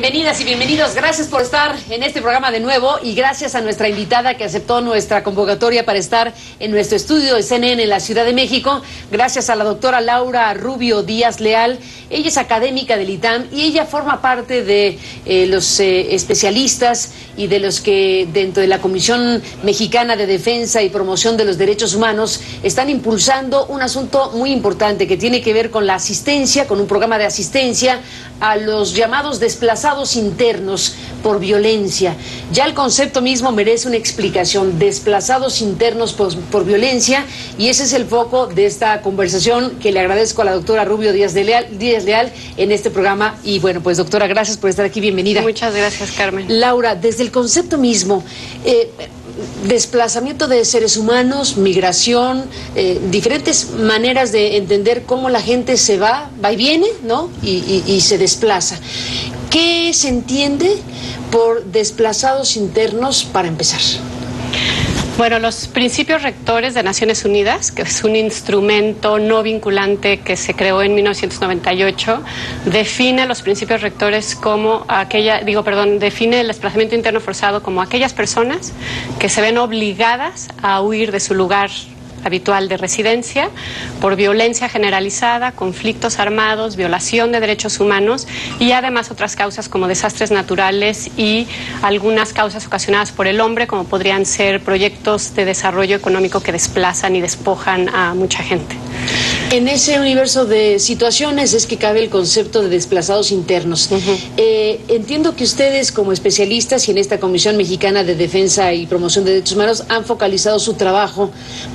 bienvenidas y bienvenidos. Gracias por estar en este programa de nuevo y gracias a nuestra invitada que aceptó nuestra convocatoria para estar en nuestro estudio de CNN en la Ciudad de México. Gracias a la doctora Laura Rubio Díaz Leal. Ella es académica del ITAM y ella forma parte de eh, los eh, especialistas y de los que dentro de la Comisión Mexicana de Defensa y Promoción de los Derechos Humanos están impulsando un asunto muy importante que tiene que ver con la asistencia, con un programa de asistencia a los llamados desplazados internos por violencia. Ya el concepto mismo merece una explicación, desplazados internos por, violencia, y ese es el foco de esta conversación que le agradezco a la doctora Rubio Díaz, de Leal, Díaz Leal en este programa. Y bueno, pues doctora, gracias por estar aquí, bienvenida. Muchas gracias, Carmen. Laura, desde el concepto mismo, eh, desplazamiento de seres humanos, migración, eh, diferentes maneras de entender cómo la gente se va, va y viene, ¿no? Y, se desplaza. ¿Qué se entiende por desplazados internos para empezar? Bueno, los principios rectores de Naciones Unidas, que es un instrumento no vinculante que se creó en 1998, define los principios rectores como aquella, digo, perdón, define el desplazamiento interno forzado como aquellas personas que se ven obligadas a huir de su lugar habitual de residencia por violencia generalizada, conflictos armados, violación de derechos humanos y además otras causas como desastres naturales y algunas causas ocasionadas por el hombre como podrían ser proyectos de desarrollo económico que desplazan y despojan a mucha gente. En ese universo de situaciones es que cabe el concepto de desplazados internos. Eh, entiendo que ustedes como especialistas y en esta Comisión Mexicana de Defensa y Promoción de Derechos Humanos han focalizado su trabajo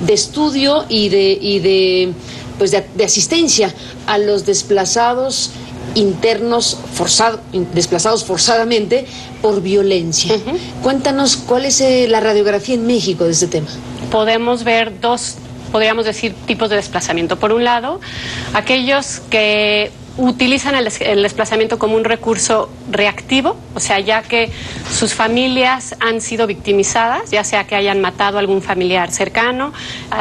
de estudio y de, y de, pues de, asistencia a los desplazados internos forzados, desplazados forzadamente por violencia. Cuéntanos cuál es eh, la radiografía en México de este tema. Podemos ver dos podríamos decir, tipos de desplazamiento. Por un lado, aquellos que utilizan el, desplazamiento como un recurso reactivo, o sea, ya que sus familias han sido victimizadas, ya sea que hayan matado a algún familiar cercano,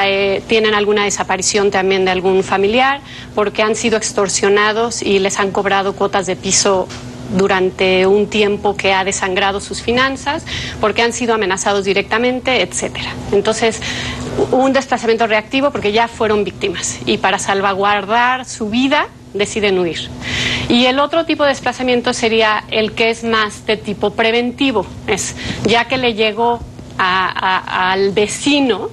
eh, tienen alguna desaparición también de algún familiar, porque han sido extorsionados y les han cobrado cuotas de piso durante un tiempo que ha desangrado sus finanzas, porque han sido amenazados directamente, etcétera. Entonces, un desplazamiento reactivo porque ya fueron víctimas y para salvaguardar su vida deciden huir. Y el otro tipo de desplazamiento sería el que es más de tipo preventivo, es ya que le llegó al vecino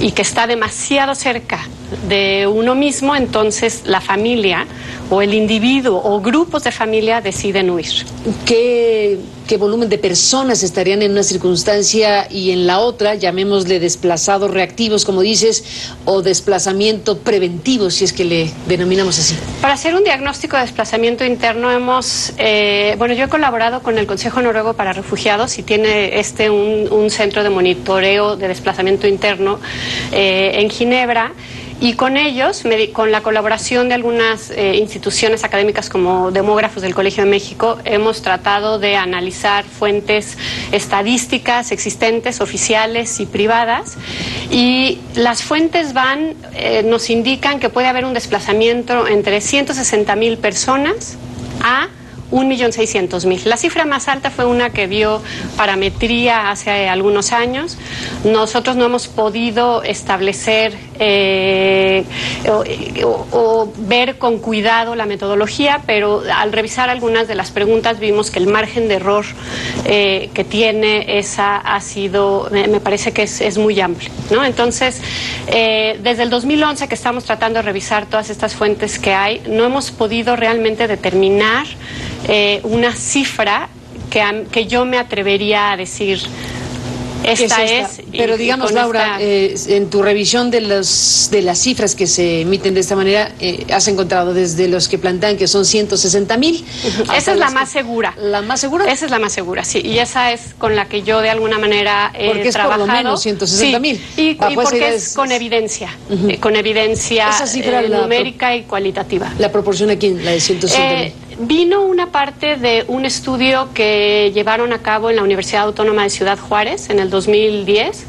y que está demasiado cerca de uno mismo, entonces la familia o el individuo o grupos de familia deciden huir. ¿Qué, ¿Qué, volumen de personas estarían en una circunstancia y en la otra, llamémosle desplazados reactivos, como dices, o desplazamiento preventivo, si es que le denominamos así? Para hacer un diagnóstico de desplazamiento interno hemos, eh, bueno, yo he colaborado con el Consejo Noruego para Refugiados y tiene este un, centro de monitoreo de desplazamiento interno eh, en Ginebra. Y con ellos, con la colaboración de algunas eh, instituciones académicas como demógrafos del Colegio de México, hemos tratado de analizar fuentes estadísticas existentes, oficiales y privadas. Y las fuentes van, eh, nos indican que puede haber un desplazamiento entre 160 mil personas a 1.600.000. La cifra más alta fue una que vio parametría hace algunos años. Nosotros no hemos podido establecer eh, o, ver con cuidado la metodología, pero al revisar algunas de las preguntas vimos que el margen de error eh, que tiene esa ha sido, me, parece que es, muy amplio. ¿no? Entonces, eh, desde el 2011 que estamos tratando de revisar todas estas fuentes que hay, no hemos podido realmente determinar eh, una cifra que, que yo me atrevería a decir esta es. Pero digamos, Laura, eh, en tu revisión de, los, de las cifras que se emiten de esta manera, eh, has encontrado desde los que plantean que son 160 mil. Esa es la más segura. ¿La más segura? Esa es la más segura, sí. Y esa es con la que yo de alguna manera he porque es trabajado. por lo menos 160 mil. Y, porque es, con evidencia, con evidencia numérica y cualitativa. ¿La proporción a quién? La de 160 mil. Vino una parte de un estudio que llevaron a cabo en la Universidad Autónoma de Ciudad Juárez en el 2010,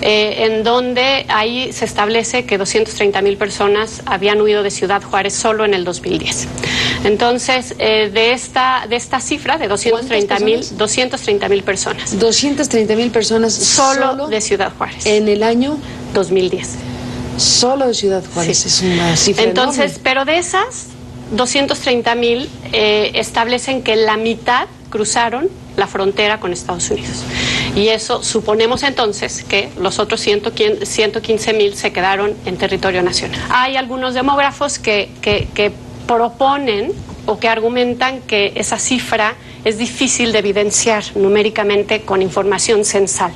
eh, en donde ahí se establece que 230 mil personas habían huido de Ciudad Juárez solo en el 2010. Entonces, eh, de, esta, de esta cifra, de 230 mil 230 mil personas. 230 mil personas solo, de Ciudad Juárez. En el año 2010. Solo de Ciudad Juárez, es una cifra Entonces, pero de esas 230 mil eh, establecen que la mitad cruzaron la frontera con Estados Unidos. Y eso suponemos entonces que los otros 115 mil se quedaron en territorio nacional. Hay algunos demógrafos que, que proponen o que argumentan que esa cifra es difícil de evidenciar numéricamente con información censal.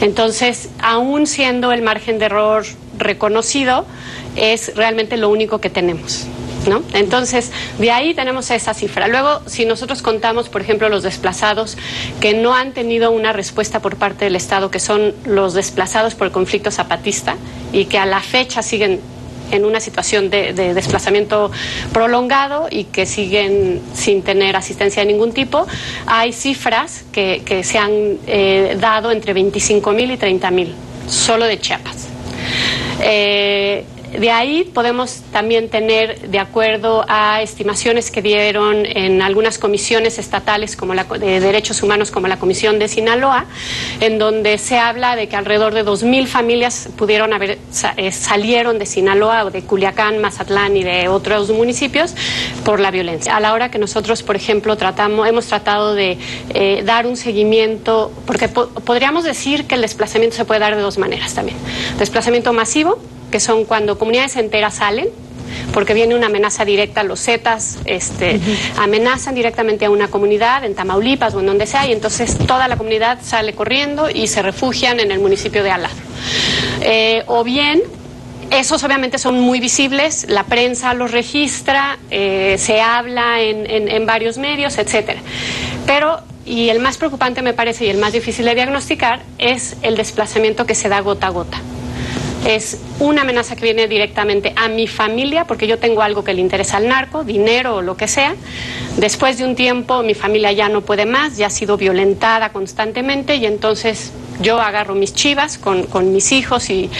Entonces, aún siendo el margen de error reconocido, es realmente lo único que tenemos. ¿No? Entonces, de ahí tenemos esa cifra. Luego, si nosotros contamos, por ejemplo, los desplazados que no han tenido una respuesta por parte del Estado, que son los desplazados por el conflicto zapatista y que a la fecha siguen en una situación de, desplazamiento prolongado y que siguen sin tener asistencia de ningún tipo. Hay cifras que, se han eh, dado entre 25.000 y 30.000, solo de Chiapas. Eh, de ahí podemos también tener, de acuerdo a estimaciones que dieron en algunas comisiones estatales como la de derechos humanos, como la Comisión de Sinaloa, en donde se habla de que alrededor de 2.000 familias pudieron haber eh, salieron de Sinaloa o de Culiacán, Mazatlán y de otros municipios por la violencia. A la hora que nosotros, por ejemplo, tratamos, hemos tratado de eh, dar un seguimiento, porque podríamos decir que el desplazamiento se puede dar de dos maneras también. Desplazamiento masivo, que son cuando comunidades enteras salen, porque viene una amenaza directa, los Zetas este, amenazan directamente a una comunidad en Tamaulipas o en donde sea, y entonces toda la comunidad sale corriendo y se refugian en el municipio de Alado. Eh, o bien esos obviamente son muy visibles, la prensa los registra, eh, se habla en, en, varios medios, etcétera. Pero, y el más preocupante me parece y el más difícil de diagnosticar, es el desplazamiento que se da gota a gota es una amenaza que viene directamente a mi familia, porque yo tengo algo que le interesa al narco, dinero o lo que sea. Después de un tiempo mi familia ya no puede más, ya ha sido violentada constantemente y entonces yo agarro mis chivas con, mis hijos y,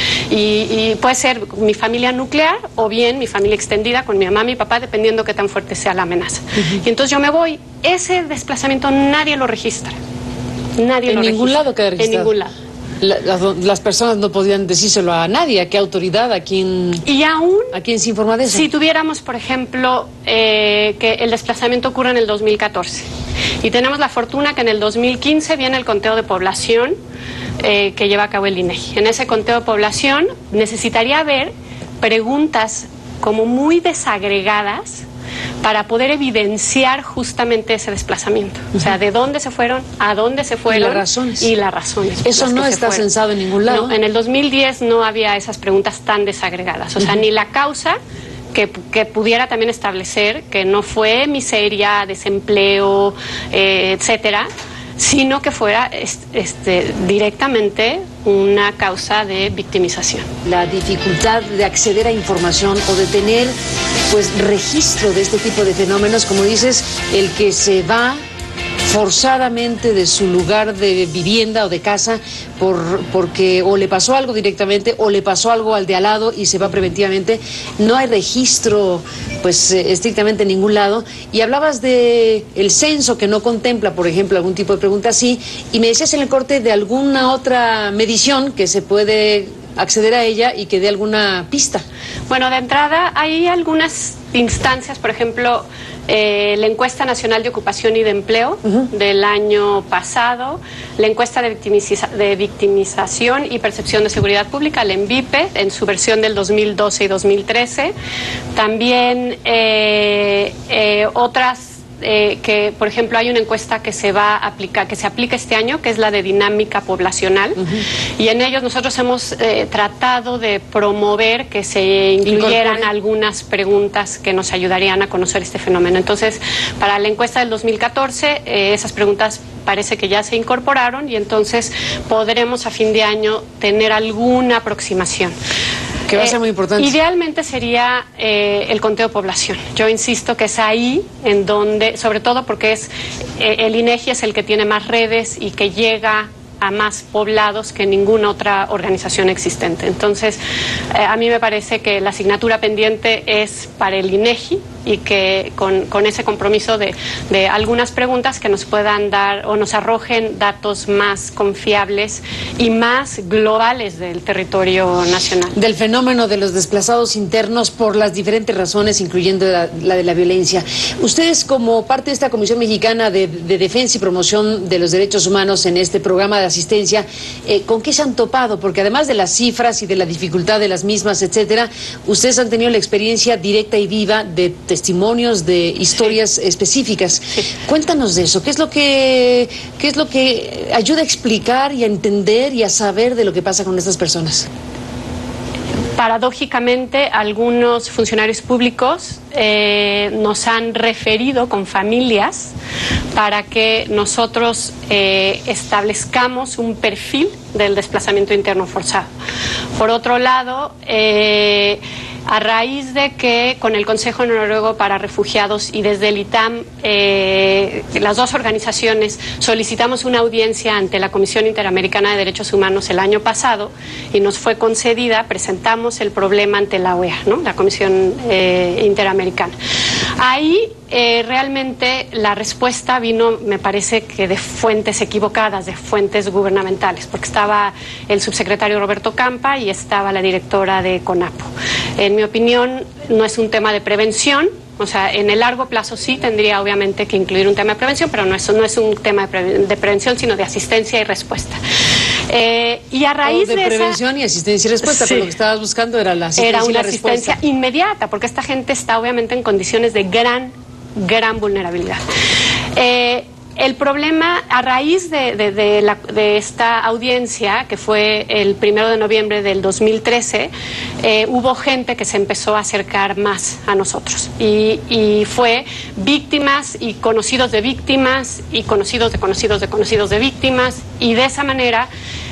puede ser mi familia nuclear o bien mi familia extendida con mi mamá y mi papá, dependiendo qué tan fuerte sea la amenaza. Y entonces yo me voy. Ese desplazamiento nadie lo registra. Nadie en lo ningún lado queda registrado. En ningún lado las, personas no podían decírselo a nadie, a qué autoridad, a quién, y aún, a quién se informa de eso. Si tuviéramos, por ejemplo, eh, que el desplazamiento ocurre en el 2014 y tenemos la fortuna que en el 2015 viene el conteo de población eh, que lleva a cabo el INEGI. En ese conteo de población necesitaría haber preguntas como muy desagregadas para poder evidenciar justamente ese desplazamiento. O sea, de dónde se fueron, a dónde se fueron. Y las razones. Y las razones. Eso no está censado en ningún lado. No, en el 2010 no había esas preguntas tan desagregadas. O sea, ni la causa que, pudiera también establecer que no fue miseria, desempleo, eh, etcétera, sino que fuera este, directamente una causa de victimización. La dificultad de acceder a información o de tener pues registro de este tipo de fenómenos, como dices, el que se va forzadamente de su lugar de vivienda o de casa por, porque o le pasó algo directamente o le pasó algo al de al lado y se va preventivamente. No hay registro pues eh, estrictamente en ningún lado. Y hablabas de el censo que no contempla, por ejemplo, algún tipo de pregunta así y me decías en el corte de alguna otra medición que se puede acceder a ella y que dé alguna pista. Bueno, de entrada hay algunas instancias, por ejemplo, eh, la encuesta nacional de ocupación y de empleo del año pasado, la encuesta de, de, victimización y percepción de seguridad pública, la ENVIPE, en su versión del 2012 y 2013, también eh, eh, otras eh, que, por ejemplo, hay una encuesta que se va a aplicar, que se aplica este año, que es la de dinámica poblacional, y en ellos nosotros hemos eh, tratado de promover que se incluyeran algunas preguntas que nos ayudarían a conocer este fenómeno. Entonces, para la encuesta del 2014, eh, esas preguntas parece que ya se incorporaron y entonces podremos a fin de año tener alguna aproximación que va a ser muy importante. Idealmente sería eh, el conteo de población. Yo insisto que es ahí en donde, sobre todo porque es eh, el INEGI es el que tiene más redes y que llega a más poblados que ninguna otra organización existente. Entonces, eh, a mí me parece que la asignatura pendiente es para el INEGI y que con, con ese compromiso de, de, algunas preguntas que nos puedan dar o nos arrojen datos más confiables y más globales del territorio nacional. Del fenómeno de los desplazados internos por las diferentes razones, incluyendo la, de la violencia. Ustedes, como parte de esta Comisión Mexicana de, de, Defensa y Promoción de los Derechos Humanos en este programa de asistencia, eh, ¿con qué se han topado? Porque además de las cifras y de la dificultad de las mismas, etcétera, ustedes han tenido la experiencia directa y viva de testimonios, de historias específicas. Cuéntanos de eso. ¿Qué es lo que qué es lo que ayuda a explicar y a entender y a saber de lo que pasa con estas personas? paradójicamente algunos funcionarios públicos eh, nos han referido con familias para que nosotros eh, establezcamos un perfil del desplazamiento interno forzado. Por otro lado, eh, a raíz de que con el Consejo Noruego para Refugiados y desde el ITAM, eh, las dos organizaciones solicitamos una audiencia ante la Comisión Interamericana de Derechos Humanos el año pasado y nos fue concedida, presentamos el problema ante la OEA, ¿no? la Comisión eh, Interamericana. Ahí eh, realmente la respuesta vino, me parece que de fuentes equivocadas, de fuentes gubernamentales, porque estaba el subsecretario Roberto Campa y estaba la directora de CONAPO. En mi opinión, no es un tema de prevención, o sea, en el largo plazo sí tendría obviamente que incluir un tema de prevención, pero no es, no es un tema de, pre de prevención, sino de asistencia y respuesta. Eh, y a raíz de, de prevención esa, y asistencia y respuesta, sí. pero lo que estabas buscando era la asistencia era una y la asistencia respuesta. inmediata, porque esta gente está obviamente en condiciones de gran, gran vulnerabilidad. Eh, el problema, a raíz de, de, la, de, esta audiencia, que fue el primero de noviembre del 2013, eh, hubo gente que se empezó a acercar más a nosotros. Y, y, fue víctimas y conocidos de víctimas y conocidos de conocidos de conocidos de víctimas. Y de esa manera,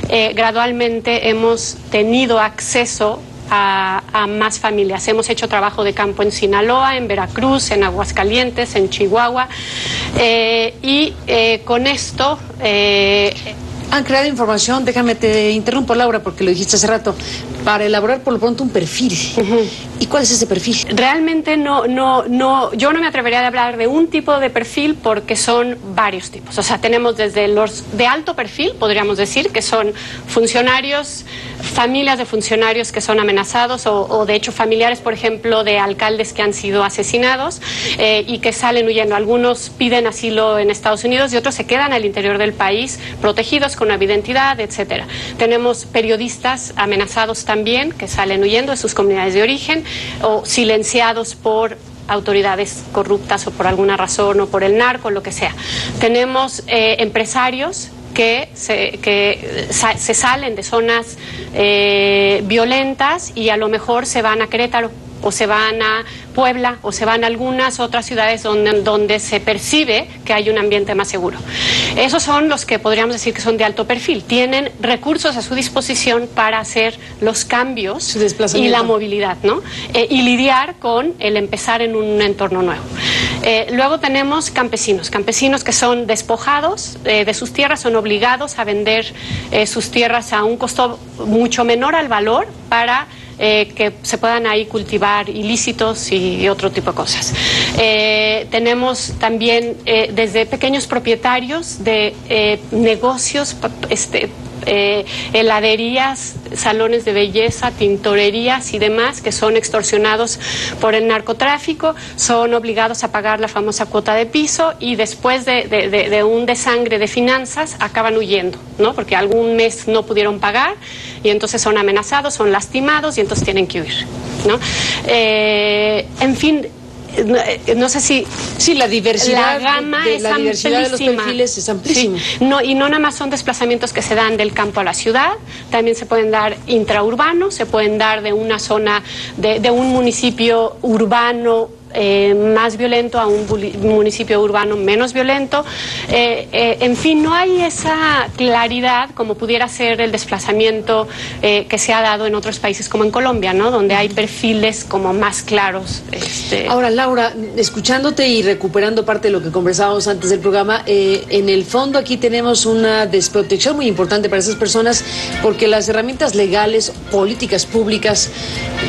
eh, gradualmente hemos tenido acceso a, más familias. Hemos hecho trabajo de campo en Sinaloa, en Veracruz, en Aguascalientes, en Chihuahua. Eh, y eh, con esto... Han creado información, déjame te interrumpo Laura porque lo dijiste hace rato, para elaborar por lo pronto un perfil. Uh -huh. ¿Y cuál es ese perfil? Realmente no, no, no, yo no me atrevería a hablar de un tipo de perfil porque son varios tipos. O sea, tenemos desde los de alto perfil, podríamos decir, que son funcionarios, familias de funcionarios que son amenazados o, o de hecho familiares, por ejemplo, de alcaldes que han sido asesinados eh, y que salen huyendo. Algunos piden asilo en Estados Unidos y otros se quedan al interior del país protegidos con una identidad, etcétera. Tenemos periodistas amenazados también que salen huyendo de sus comunidades de origen o silenciados por autoridades corruptas o por alguna razón o por el narco, lo que sea. Tenemos eh, empresarios que, se, que se, salen de zonas eh, violentas y a lo mejor se van a Querétaro o se van a Puebla o se van a algunas otras ciudades donde, donde se percibe que hay un ambiente más seguro. Esos son los que podríamos decir que son de alto perfil. Tienen recursos a su disposición para hacer los cambios y la movilidad, ¿no? Eh, y lidiar con el empezar en un entorno nuevo. Eh, luego tenemos campesinos, campesinos que son despojados eh, de sus tierras, son obligados a vender sus tierras a un costo mucho menor al valor para eh, que se puedan ahí cultivar ilícitos y, otro tipo de cosas. Eh, tenemos también eh, desde pequeños propietarios de negocios este, eh, heladerías, salones de belleza, tintorerías y demás que son extorsionados por el narcotráfico, son obligados a pagar la famosa cuota de piso y después de, un desangre de finanzas acaban huyendo, ¿no? porque algún mes no pudieron pagar y entonces son amenazados, son lastimados y entonces tienen que huir. ¿no? Eh, en fin, no, no, sé si sí la diversidad la gama de, es la diversidad de los perfiles es amplísima sí. no y no nada más son desplazamientos que se dan del campo a la ciudad también se pueden dar intraurbanos se pueden dar de una zona de, de un municipio urbano eh, más violento a un municipio urbano menos violento. Eh, eh, en fin, no hay esa claridad como pudiera ser el desplazamiento que se ha dado en otros países como en Colombia, ¿no? donde hay perfiles como más claros. Este... Ahora, Laura, escuchándote y recuperando parte de lo que conversábamos antes del programa, en el fondo aquí tenemos una desprotección muy importante para esas personas porque las herramientas legales, políticas públicas,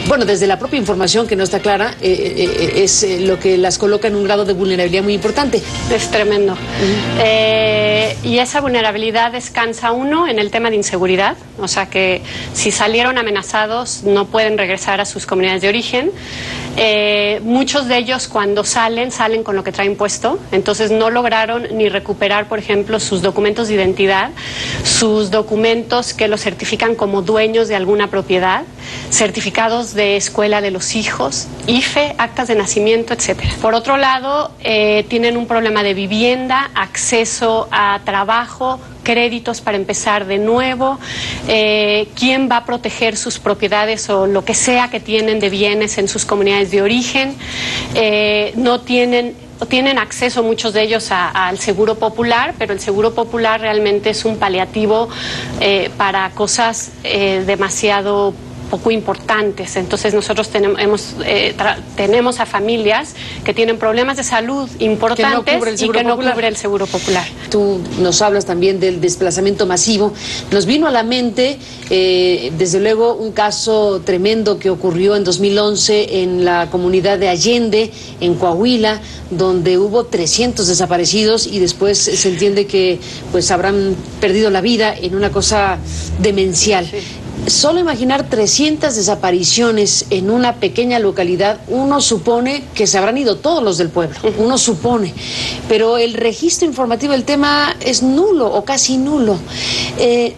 bueno, desde la propia información que no está clara, es es eh, lo que las coloca en un grado de vulnerabilidad muy importante. Es tremendo. Eh, y esa vulnerabilidad descansa uno en el tema de inseguridad, o sea que si salieron amenazados no pueden regresar a sus comunidades de origen. Eh, muchos de ellos cuando salen, salen con lo que traen puesto, entonces no lograron ni recuperar, por ejemplo, sus documentos de identidad, sus documentos que los certifican como dueños de alguna propiedad, certificados de escuela de los hijos, IFE, actas de nacimiento, Por otro lado, eh, tienen un problema de vivienda, acceso a trabajo, créditos para empezar de nuevo, eh, quién va a proteger sus propiedades o lo que sea que tienen de bienes en sus comunidades de origen, eh, no tienen tienen acceso muchos de ellos al seguro popular, pero el seguro popular realmente es un paliativo para cosas demasiado poco importantes. Entonces nosotros tenemos, eh, tenemos a familias que tienen problemas de salud importantes y que no cubre el Seguro Popular. Tú nos hablas también del desplazamiento masivo. Nos vino a la mente, eh, desde luego, un caso tremendo que ocurrió en 2011 en la comunidad de Allende, en Coahuila, donde hubo 300 desaparecidos y después se entiende que pues habrán perdido la vida en una cosa demencial. Solo imaginar 300 desapariciones en una pequeña localidad, uno supone que se habrán ido todos los del pueblo, uno supone, pero el registro informativo del tema es nulo o casi nulo. Eh,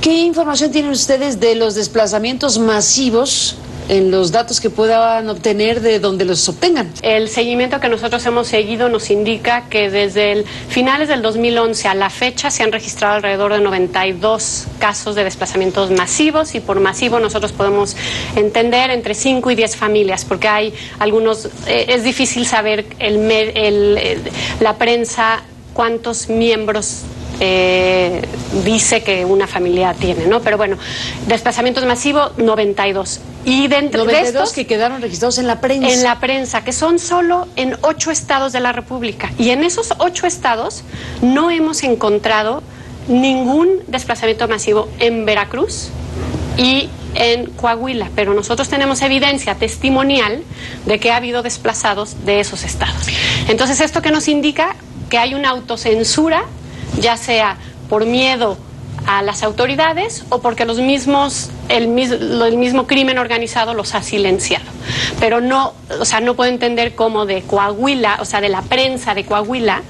¿Qué información tienen ustedes de los desplazamientos masivos en los datos que puedan obtener de donde los obtengan. El seguimiento que nosotros hemos seguido nos indica que desde el finales del 2011 a la fecha se han registrado alrededor de 92 casos de desplazamientos masivos y por masivo nosotros podemos entender entre 5 y 10 familias porque hay algunos, eh, es difícil saber el, el, la prensa cuántos miembros eh, dice que una familia tiene, ¿no? Pero bueno, desplazamientos masivos, 92. Y dentro de estos que quedaron registrados en la prensa. En la prensa, que son solo en ocho estados de la República. Y en esos ocho estados no hemos encontrado ningún desplazamiento masivo en Veracruz y en Coahuila, pero nosotros tenemos evidencia testimonial de que ha habido desplazados de esos estados. Entonces, ¿esto que nos indica? Que hay una autocensura ya sea por miedo a las autoridades o porque los mismos el, mismo crimen organizado los ha silenciado. Pero no, o sea, no puedo entender cómo de Coahuila, o sea, de la prensa de Coahuila,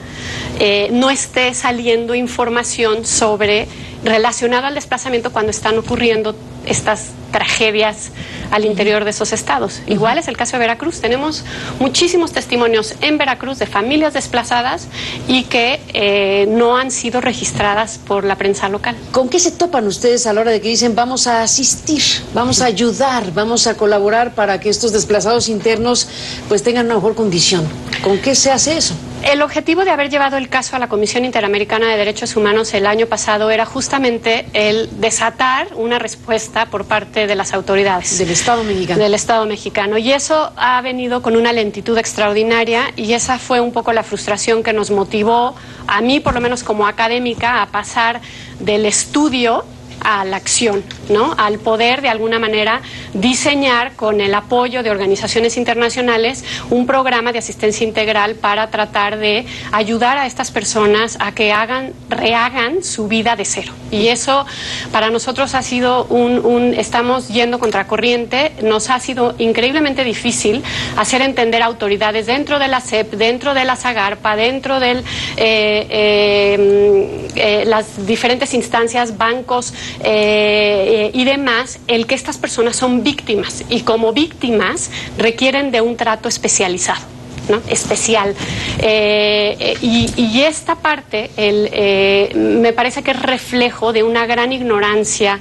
eh, no esté saliendo información sobre relacionada al desplazamiento cuando están ocurriendo estas tragedias al interior de esos estados. Igual es el caso de Veracruz. Tenemos muchísimos testimonios en Veracruz de familias desplazadas y que eh, no han sido registradas por la prensa local. ¿Con qué se topan ustedes a la hora de que dicen vamos a asistir, vamos a ayudar, vamos a colaborar para que estos desplazados internos pues tengan una mejor condición? ¿Con qué se hace eso? El objetivo de haber llevado el caso a la Comisión Interamericana de Derechos Humanos el año pasado era justamente el desatar una respuesta por parte de las autoridades. Del Estado mexicano. Del Estado mexicano. Y eso ha venido con una lentitud extraordinaria y esa fue un poco la frustración que nos motivó, a mí por lo menos como académica, a pasar del estudio a la acción, ¿no? al poder de alguna manera diseñar con el apoyo de organizaciones internacionales un programa de asistencia integral para tratar de ayudar a estas personas a que hagan, rehagan su vida de cero. Y eso para nosotros ha sido un, estamos yendo contracorriente, nos ha sido increíblemente difícil hacer entender a autoridades dentro de la CEP, dentro de la SAGARPA, dentro de eh, eh, eh, las diferentes instancias, bancos, eh, y demás, el que estas personas son víctimas y como víctimas requieren de un trato especializado especial. Eh, eh, y, esta parte el, eh, me parece que es reflejo de una gran ignorancia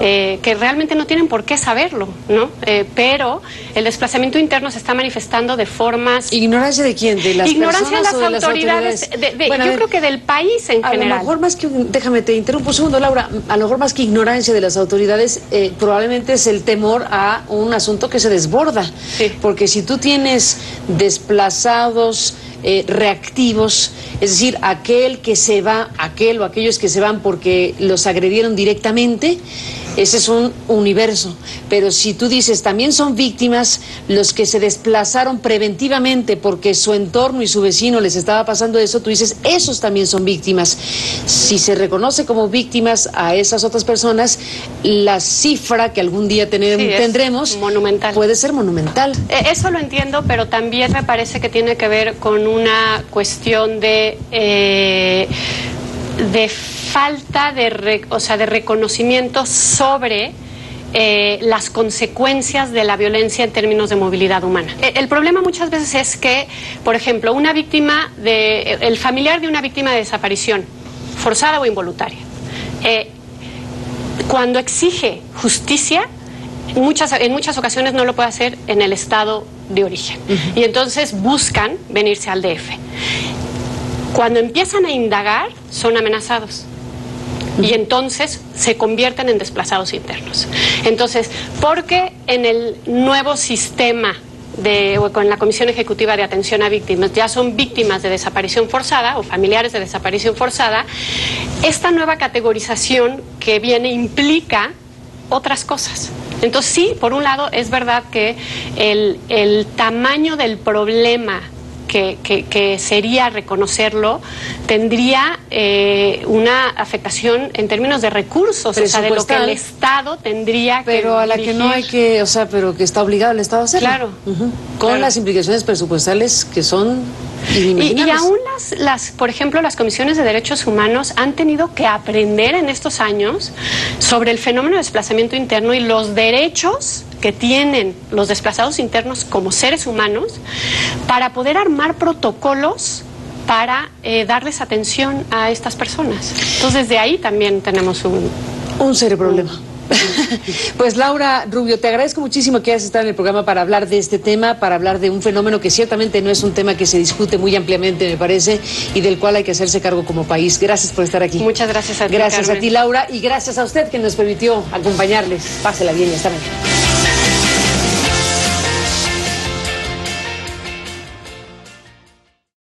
que realmente no tienen por qué saberlo, ¿no? pero el desplazamiento interno se está manifestando de formas... ¿Ignorancia de quién? ¿De las Ignorancia de las, autoridades. yo creo que del país en general. A lo mejor más que... Déjame, te interrumpo un segundo, Laura. A lo mejor más que ignorancia de las autoridades, probablemente es el temor a un asunto que se desborda. Porque si tú tienes desplazamiento casados eh, reactivos, es decir, aquel que se va, aquel o aquellos que se van porque los agredieron directamente, ese es un universo. Pero si tú dices, también son víctimas los que se desplazaron preventivamente porque su entorno y su vecino les estaba pasando eso, tú dices, esos también son víctimas. Si se reconoce como víctimas a esas otras personas, la cifra que algún día tendremos monumental. puede ser monumental. E, eso lo entiendo, pero también me parece que tiene que ver con una cuestión de... Eh, de falta de, o sea, de reconocimiento sobre eh, las consecuencias de la violencia en términos de movilidad humana. E, el problema muchas veces es que, por ejemplo, una víctima de, el familiar de una víctima de desaparición, forzada o involuntaria, eh, cuando exige justicia, muchas, en muchas ocasiones no lo puede hacer en el estado de origen. Y entonces buscan venirse al DF. Cuando empiezan a indagar, son amenazados y entonces se convierten en desplazados internos. Entonces, porque en el nuevo sistema de, o con la Comisión Ejecutiva de Atención a Víctimas ya son víctimas de desaparición forzada o familiares de desaparición forzada, esta nueva categorización que viene implica otras cosas. Entonces sí, por un lado es verdad que el, el tamaño del problema que, sería reconocerlo, tendría eh, una afectación en términos de recursos, o sea, de lo que el Estado tendría que Pero a la que no hay que, o sea, pero que está obligado el Estado a hacerlo. Claro. Con las implicaciones presupuestales que son y, y, aún las, las, por ejemplo, las comisiones de derechos humanos han tenido que aprender en estos años sobre el fenómeno de desplazamiento interno y los derechos que tienen los desplazados internos como seres humanos para poder armar protocolos para eh, darles atención a estas personas. Entonces, de ahí también tenemos un... Un serio problema. Pues Laura Rubio, te agradezco muchísimo que hayas estado en el programa para hablar de este tema, para hablar de un fenómeno que ciertamente no es un tema que se discute muy ampliamente, me parece, y del cual hay que hacerse cargo como país. Gracias por estar aquí. Muchas gracias a ti. Gracias a ti, Laura, y gracias a usted que nos permitió acompañarles. Pásela bien y hasta mañana.